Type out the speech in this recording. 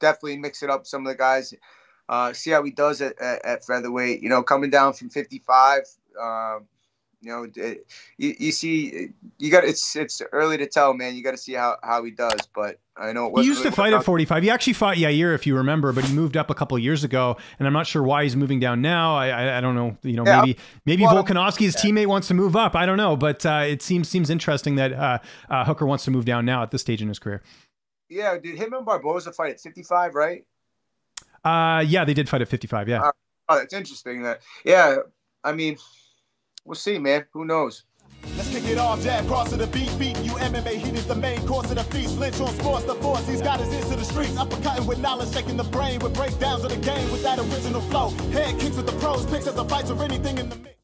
definitely mix it up. Some of the guys, uh, see how he does at, at, at featherweight. You know, coming down from 55. Uh, you know, it, you, you see, you got it's it's early to tell, man. You got to see how, how he does. But I know he used really to fight at 45. He actually fought Yair, if you remember, but he moved up a couple years ago, and I'm not sure why he's moving down now. I I, I don't know. You know, yeah, maybe maybe well, Volkanovski's yeah. teammate wants to move up. I don't know, but uh, it seems seems interesting that uh, uh, Hooker wants to move down now at this stage in his career. Yeah, did him and Barboza fight at 55, right? Uh, yeah, they did fight at 55. Yeah. Uh, oh, that's interesting. That yeah, I mean we'll see, man. Who knows? Let's kick it off, jab, cross to the beat, beating you MMA, heat is the main course of the feast. Lynch on sports, the force, he's got his ears to the streets. Uppercutting with knowledge, shaking the brain with breakdowns of the game with that original flow. Head kicks with the pros, picks of the fights or anything in the mix.